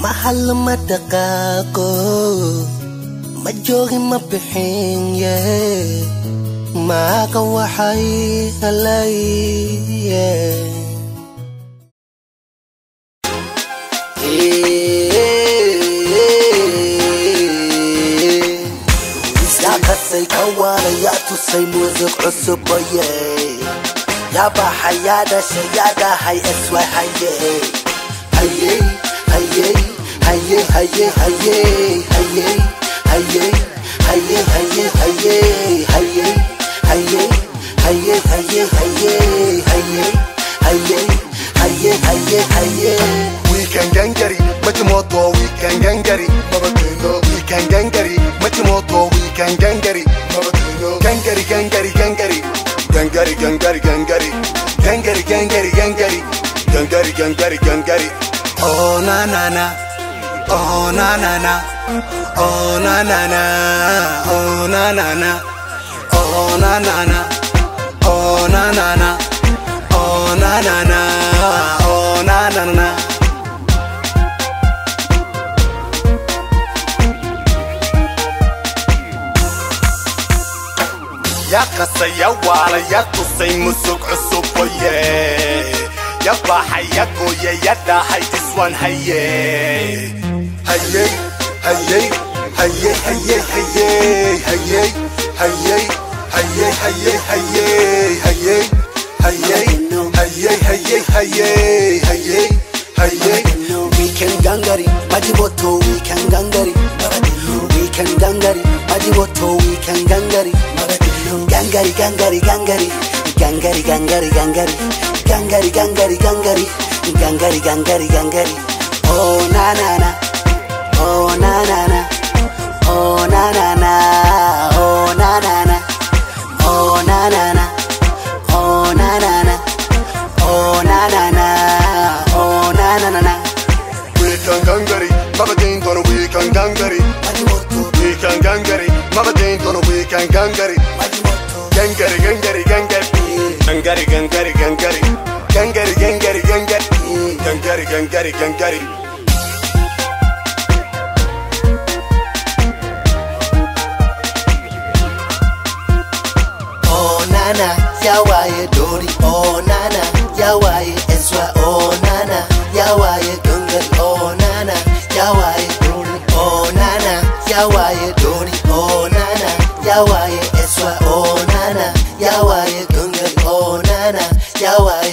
Mahal mata ka ko Majori mapihing yeah Makawahay halay yeah سي كواريات وسي موزق عصبية يابا حيادة شيادة هاي اسوى هاي هاي هاي haye haye haye haye haye haye haye haye haye haye haye haye haye haye haye haye haye haye Weekend gangari, majimoto weekend gangari, mabatino. Weekend gangari, majimoto weekend gangari, mabatino. Gangari gangari gangari, gangari gangari gangari, gangari gangari gangari, gangari gangari gangari. Oh na na na, oh na na na, oh na na na, oh na na na, oh na na na, oh na na na, oh na na na, oh na na na. yaa qasay yaa waala yaa tusay musuq cusub oye yaa baxay yaa gooye yaa dhahay iswan haye hey hey hey hey hey hey hey hey hey hey hey hey Weekend gangari, aji boto weekend gangari, weekend gangari, aji boto weekend gangari, gangari gangari gangari, gangari gangari gangari, gangari gangari gangari, gangari gangari gangari, oh na na na. Oh na na na, oh na na na, oh na na na, oh na na na, oh na na na, oh na na na, oh na na na na. weekend gangari mabadin dono weekend gangari Majimoto, weekend gangari mabadin dono weekend gangari majimoto. gangari gangari gangari gangari gangari gangari gangari gangari gangari gangari gangari gangari Oh onana yawaye dori nana yawaye eswa onana yawaye gungan nana yawaye dori oh onana oh oh yawaye dori onana yawaye eswa onana yawaye gungan onana yawaye